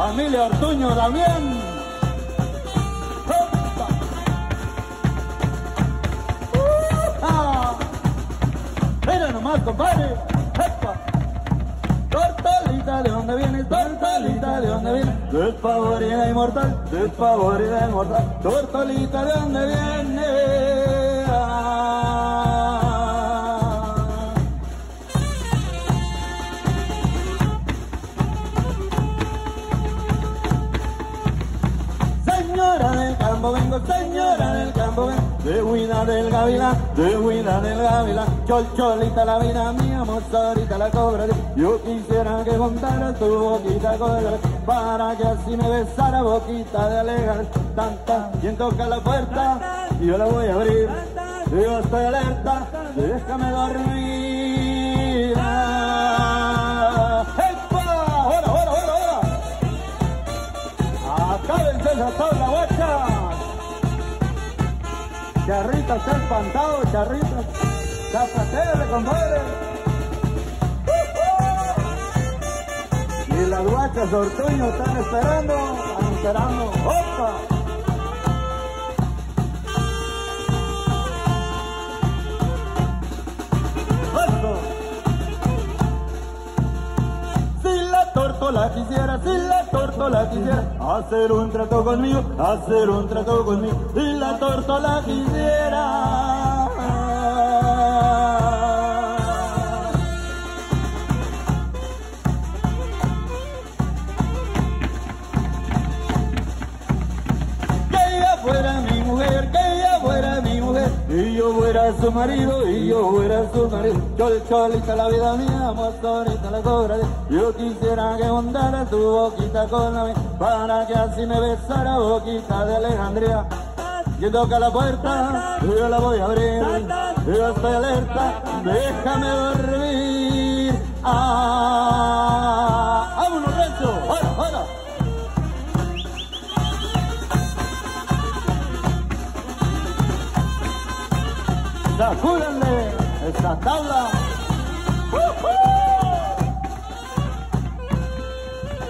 Familia Ortuño también. ¡Ah! Mira nomás, compadre. Tortolita, ¿de dónde viene? Tortolita, ¿de dónde viene? Despavorida inmortal, despavorida inmortal. Tortolita, ¿de dónde viene? Ah. Señora del campo vengo, señora del campo vengo, de huida del gavilán, de huida del gavilán, cholcholita la vida mía, mozarita la cobra, yo quisiera que montara tu boquita con para que así me besara boquita de alegre, tanta, quien toca la puerta, yo la voy a abrir, yo estoy alerta, déjame dormir. Acábense la tabla, guacha. Charrita está espantado, charrita. Zapatele, compadre. Y las guachas de Ortuño están esperando, están esperando. ¡Opa! La tortola quisiera, si la tortola quisiera hacer un trato conmigo, hacer un trato conmigo, si la tortola quisiera. Yo fuera su marido, y yo fuera su marido. Chol, cholita la vida mía, mozorita la cobra. Yo quisiera que montara tu boquita con la mía, para que así me besara boquita de Alejandría. Quien toca la puerta, yo la voy a abrir, yo estoy alerta, déjame dormir. Sacúdenle esa tabla.